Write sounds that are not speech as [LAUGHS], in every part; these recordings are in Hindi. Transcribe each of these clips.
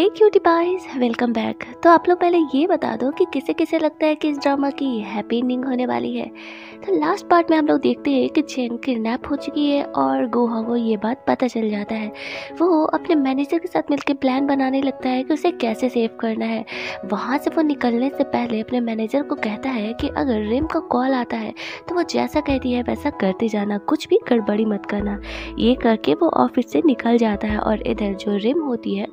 Hey cutie pies welcome back तो आप लोग पहले ये बता दो कि किसे किसे लगता है कि इस ड्रामा की हैप्पी एंडिंग होने वाली है। तो लास्ट पार्ट में हम लोग देखते हैं कि चेंग किडनैप हो चुकी है और गोहा को ये बात पता चल जाता है। वो अपने मैनेजर के साथ मिलकर प्लान बनाने लगता है कि उसे कैसे सेव करना है। वहाँ से वो निकलने से पहले अपने मैनेजर को कहता है कि अगर रिम का कॉल आता है तो वो जैसा कहती है वैसा करते जाना, कुछ भी गड़बड़ी मत करना। ये करके वो ऑफ़िस से निकल जाता है और इधर जो रिम होती है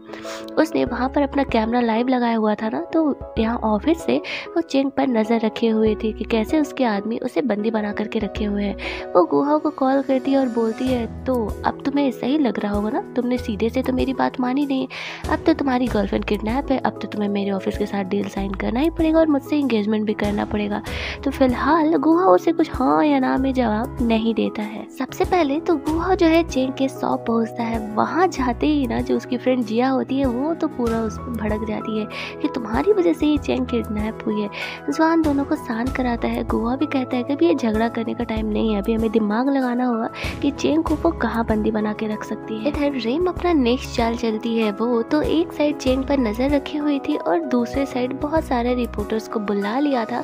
उसने वहाँ पर अपना कैमरा लाइव लगाया हुआ था ना तो यहाँ ऑफ़िस से वो चेंग पर नज़र रखे हुए थे कि कैसे उसके आदमी उसे बंदी बना करके रखे हुए हैं। वो गुहा को कॉल करती है और बोलती है तो अब तुम्हें सही लग रहा होगा ना, तुमने सीधे से तो मेरी बात मानी नहीं। अब तो तुम्हारी गर्लफ्रेंड किडनैप है, अब तो तुम्हें मेरे ऑफ़िस के साथ डील साइन करना ही पड़ेगा और मुझसे इंगेजमेंट भी करना पड़ेगा। तो फ़िलहाल गुहा उसे कुछ हाँ या ना में जवाब नहीं देता है। सबसे पहले तो गुहा जो है चेंग के सॉप पहुँचता है। वहाँ जाते ही ना जो उसकी फ्रेंड जिया होती है, वो तो पूरा उस पर भड़क जाती है। कि तुम्हारी वजह से ये चैंग किडनैप हुई है। जवान दोनों को शांत कराता है। गोवा भी कहता है कि अभी ये झगड़ा करने का टाइम नहीं है। अभी हमें दिमाग लगाना होगा कि चेंग को वो कहाँ बंदी बना के रख सकती है। इधर रेम अपना नेक्स्ट चाल चलती है। वो तो एक साइड चेंग पर नज़र रखी हुई थी और दूसरे साइड बहुत सारे रिपोर्टर्स को बुला लिया था।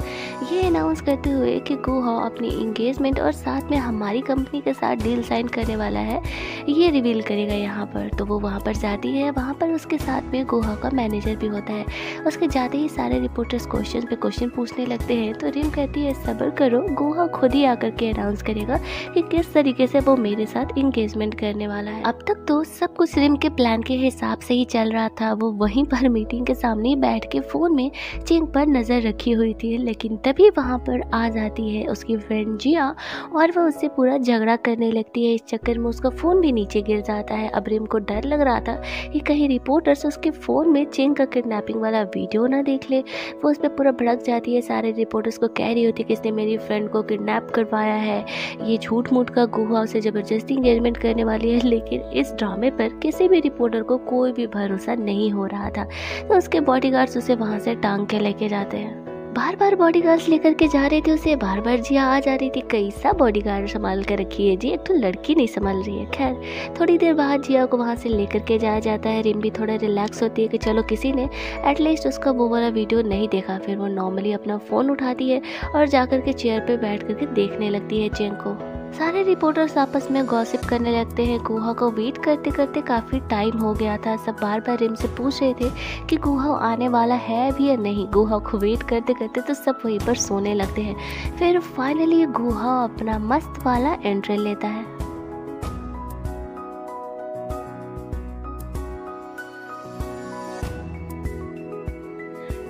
ये अनाउंस करते हुए कि गोहा अपनी इंगेजमेंट और साथ में हमारी कंपनी के साथ डील साइन करने वाला है। ये रिवील करेगा यहाँ पर। तो वो वहाँ पर जाती है। वहाँ पर उसके साथ में गोहा का मैनेजर भी होता है। उसके जाते ही सारे रिपोर्टर्स क्वेश्चन पे क्वेश्चन पूछने लगते हैं तो रिम कहती है, सब्र करो, गोहा खुद ही आकर के अनाउंस करेगा कि किस तरीके से वो मेरे साथ इंगेजमेंट करने वाला है। अब तक तो सब कुछ रिम के प्लान के हिसाब से ही चल रहा था। वो वहीं पर मीटिंग के सामने बैठ के फ़ोन में चिंग पर नज़र रखी हुई थी, लेकिन तभी वहाँ पर आ जाती है उसकी फ्रेंड जिया और वह उससे पूरा झगड़ा करने लगती है। इस चक्कर में उसका फ़ोन भी नीचे गिर जाता है। अब रिम को डर लग रहा था कि कहीं रिपोर्टर्स उसके फ़ोन में चेन का किडनैपिंग वाला वीडियो ना देख ले। वो उस पर पूरा भड़क जाती है। सारे रिपोर्टर्स को कह रही होती है कि इसने मेरी फ्रेंड को किडनैप करवाया है। ये झूठ मूठ का गुहा उसे ज़बरदस्ती इंगेजमेंट करने वाली है। लेकिन इस ड्रामे पर किसी भी रिपोर्टर को कोई भी भरोसा नहीं हो रहा था। तो उसके बॉडीगार्ड्स उसे वहाँ से टांग के लेके जाते हैं। बार बार बॉडी गार्ड्स लेकर के जा रहे थे, उसे बार बार जिया आ जा रही थी। कैसा बॉडी गार्ड संभाल कर रखी है जी, एक तो लड़की नहीं संभाल रही है। खैर, थोड़ी देर बाद जिया को वहाँ से लेकर के जाया जाता है। रिम भी थोड़ा रिलैक्स होती है कि चलो किसी ने एटलीस्ट उसका वो वाला वीडियो नहीं देखा, फिर वो नॉर्मली अपना फ़ोन उठाती है और जा के चेयर पर बैठ करके देखने लगती है चेंग को। सारे रिपोर्टर्स आपस में गॉसिप करने लगते हैं। गुहा को वेट करते करते काफ़ी टाइम हो गया था। सब बार बार रिम से पूछ रहे थे कि गुहा आने वाला है भी या नहीं। गुहा को वेट करते करते तो सब वहीं पर सोने लगते हैं। फिर फाइनली गुहा अपना मस्त वाला एंट्री लेता है।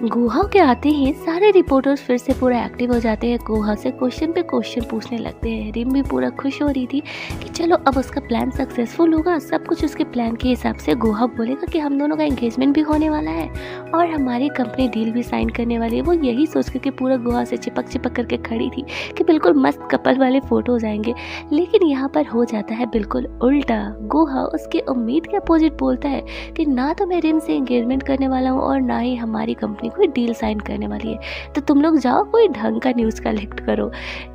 गुहा के आते ही सारे रिपोर्टर्स फिर से पूरा एक्टिव हो जाते हैं। गुहा से क्वेश्चन पे क्वेश्चन पूछने लगते हैं। रिम भी पूरा खुश हो रही थी कि चलो अब उसका प्लान सक्सेसफुल होगा। सब कुछ उसके प्लान के हिसाब से गुहा बोलेगा कि हम दोनों का एंगेजमेंट भी होने वाला है और हमारी कंपनी डील भी साइन करने वाली है। वो यही सोच करके पूरा गुहा से चिपक चिपक करके खड़ी थी कि बिल्कुल मस्त कपल वाले फ़ोटोज़ आएँगे। लेकिन यहाँ पर हो जाता है बिल्कुल उल्टा। गुहा उसकी उम्मीद के अपोजिट बोलता है कि ना तो मैं रिम से एंगेजमेंट करने वाला हूँ और ना ही हमारी कंपनी कोई डील साइन करने वाली है। तो तुम लोग जाओ, कोई ढंग का न्यूज़ कलेक्ट करो।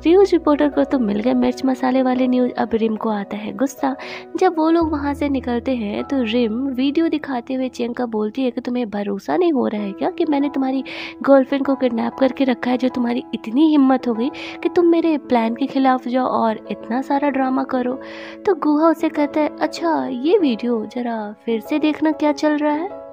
न्यूज़ रिपोर्टर को तो मिल गए मिर्च मसाले वाले न्यूज़ अब रिम को आता है गुस्सा। जब वो लोग वहाँ से निकलते हैं तो रिम वीडियो दिखाते हुए चियंका बोलती है कि तुम्हें भरोसा नहीं हो रहा है क्या कि मैंने तुम्हारी गर्लफ्रेंड को किडनैप करके रखा है जो तुम्हारी इतनी हिम्मत हो गई कि तुम मेरे प्लान के खिलाफ जाओ और इतना सारा ड्रामा करो? तो गुहा उसे कहता है अच्छा ये वीडियो ज़रा फिर से देखना क्या चल रहा है?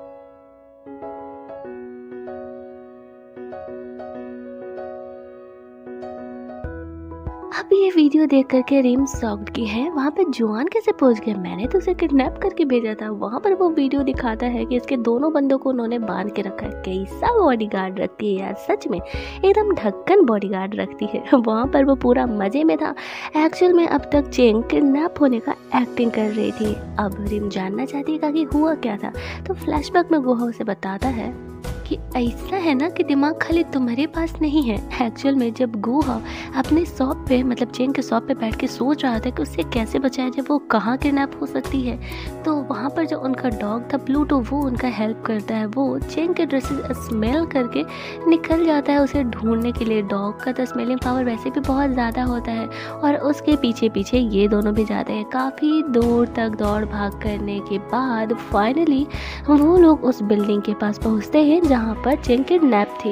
अब ये वीडियो देख करके रिम सॉक्ड की है। वहाँ पे जुआन कैसे पहुँच गया? मैंने तो उसे किडनैप करके भेजा था। वहाँ पर वो वीडियो दिखाता है कि इसके दोनों बंदों को उन्होंने बाँध के रखा है। कैसा बॉडी गार्ड रखती है यार, सच में। एकदम ढक्कन बॉडी गार्ड रखती है। [LAUGHS] वहाँ पर वो पूरा मज़े में था। एक्चुअल में अब तक चेंग किडनैप होने का एक्टिंग कर रही थी। अब रिम जानना चाहती है कि हुआ क्या था? तो फ्लैशबैक में गुहा उसे बताता है। कि ऐसा है ना कि दिमाग खाली तुम्हारे पास नहीं है। एक्चुअल में जब गुहा अपने शॉप पे मतलब चेंग के शॉप पे बैठ के सोच रहा था कि उससे कैसे बचाया जाए, वो कहाँ किडनैप हो सकती है? तो वहाँ पर जो उनका डॉग था प्लूटो वो उनका हेल्प करता है। वो चेंग के ड्रेसेस स्मेल करके निकल जाता है उसे ढूँढने के लिए। डॉग का तो स्मेलिंग पावर वैसे भी बहुत ज़्यादा होता है और उसके पीछे पीछे ये दोनों भी जाते हैं। काफ़ी दूर तक दौड़ भाग करने के बाद फाइनली वो लोग उस बिल्डिंग के पास पहुँचते हैं जहाँ पर चेंग नैप थी।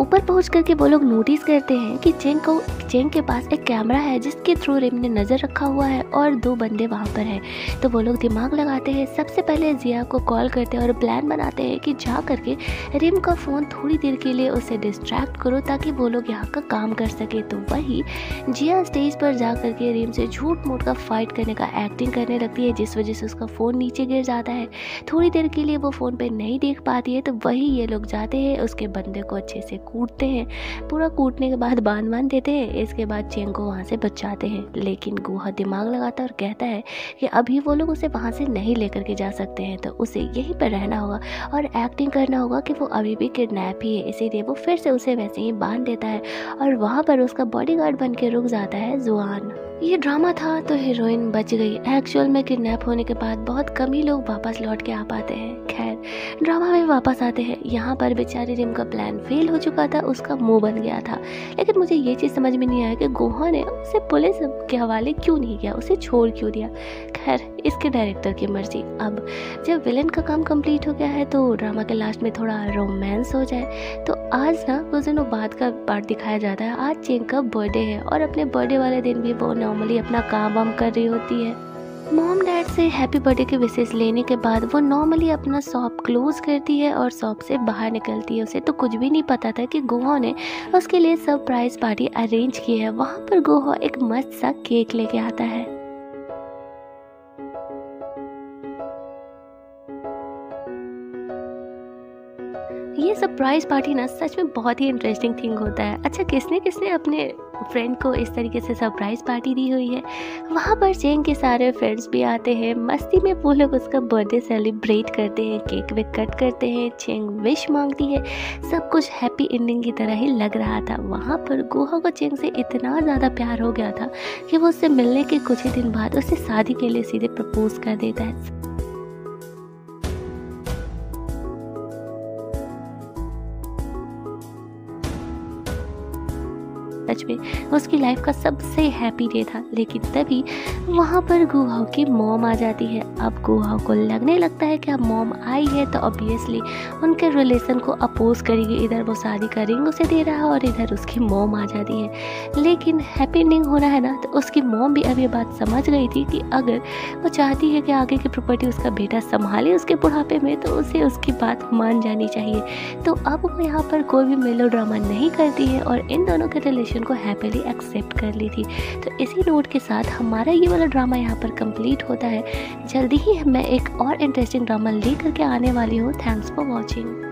ऊपर पहुँच करके वो लोग नोटिस करते हैं कि चेंग को चेंग के पास एक कैमरा है जिसके थ्रू रिम ने नज़र रखा हुआ है और दो बंदे वहाँ पर हैं। तो वो लोग दिमाग लगाते हैं। सबसे पहले जिया को कॉल करते हैं और प्लान बनाते हैं कि जा करके रिम का फ़ोन थोड़ी देर के लिए उसे डिस्ट्रैक्ट करो ताकि वो लोग यहाँ का काम कर सके। तो वही जिया स्टेज पर जा करके रिम से झूठ मूठ का फाइट करने का एक्टिंग करने लगती है, जिस वजह से उसका फ़ोन नीचे गिर जाता है। थोड़ी देर के लिए वो फ़ोन पर नहीं देख पाती है तो वही ये लोग जाते हैं। उसके बंदे को अच्छे से कूटते हैं। पूरा कूटने के बाद बाँध बाँध देते हैं। इसके बाद चेंग को वहाँ से बचाते हैं। लेकिन गुहा दिमाग लगाता है और कहता है कि अभी वो लोग उसे वहाँ से नहीं लेकर के जा सकते हैं तो उसे यहीं पर रहना होगा और एक्टिंग करना होगा कि वो अभी भी किडनैप ही है। इसीलिए वो फिर से उसे वैसे ही बाँध देता है और वहाँ पर उसका बॉडीगार्ड बन के रुक जाता है जुआन ये ड्रामा था तो हीरोइन बच गई। एक्चुअल में किडनैप होने के बाद बहुत कम ही लोग वापस लौट के आ पाते हैं। खैर, ड्रामा में वापस आते हैं। यहाँ पर बेचारी रिम का प्लान फेल हो चुका था, उसका मुँह बन गया था। लेकिन मुझे ये चीज़ समझ में नहीं आया कि गोहा ने उसे पुलिस के हवाले क्यों नहीं किया, उसे छोड़ क्यों दिया? खैर इसके डायरेक्टर की मर्ज़ी। अब जब विलन का काम कंप्लीट हो गया है तो ड्रामा के लास्ट में थोड़ा रोमांस हो जाए। तो आज ना, कुछ दिनों बाद का पार्ट दिखाया जाता है। आज चेंग का बर्थडे है और अपने बर्थडे वाले दिन भी वो नॉर्मली अपना काम वाम कर रही होती है। मॉम डैड से हैप्पी बर्थडे के विशेष लेने के बाद वो नॉर्मली अपना शॉप क्लोज करती है और शॉप से बाहर निकलती है। उसे तो कुछ भी नहीं पता था कि गोहा ने उसके लिए सरप्राइज़ पार्टी अरेंज की है। वहाँ पर गोहा एक मस्त सा केक लेके आता है। सरप्राइज़ पार्टी ना, सच में बहुत ही इंटरेस्टिंग थिंग होता है। अच्छा किसने किसने अपने फ्रेंड को इस तरीके से सरप्राइज़ पार्टी दी हुई है? वहाँ पर चेंग के सारे फ्रेंड्स भी आते हैं। मस्ती में वो लोग उसका बर्थडे सेलिब्रेट करते हैं केक वेक कट करते हैं चेंग विश मांगती है। सब कुछ हैप्पी एंडिंग की तरह ही लग रहा था। वहाँ पर गोहा को चेंग से इतना ज़्यादा प्यार हो गया था कि वो उससे मिलने के कुछ ही दिन बाद उसे शादी के लिए सीधे प्रपोज कर देता है। सच में उसकी लाइफ का सबसे हैप्पी डे था। लेकिन तभी वहाँ पर गुहाओ की मॉम आ जाती है। अब गुहाओ को लगने लगता है कि अब मॉम आई है तो ऑब्वियसली उनके रिलेशन को अपोज करेगी। इधर वो शादी का रिंग उसे दे रहा है और इधर उसकी मॉम आ जाती है। लेकिन हैप्पी एंडिंग होना है ना तो उसकी मॉम भी अब ये बात समझ गई थी कि अगर वो चाहती है कि आगे की प्रॉपर्टी उसका बेटा संभाले उसके बुढ़ापे में तो उसे उसकी बात मान जानी चाहिए। तो अब वो यहाँ पर कोई भी मेलो ड्रामा नहीं करती है और इन दोनों के रिलेशन को हैप्पीली एक्सेप्ट कर ली थी। तो इसी नोट के साथ हमारा ये वाला ड्रामा यहाँ पर कंप्लीट होता है। जल्दी ही मैं एक और इंटरेस्टिंग ड्रामा ले करके आने वाली हूँ। Thanks for watching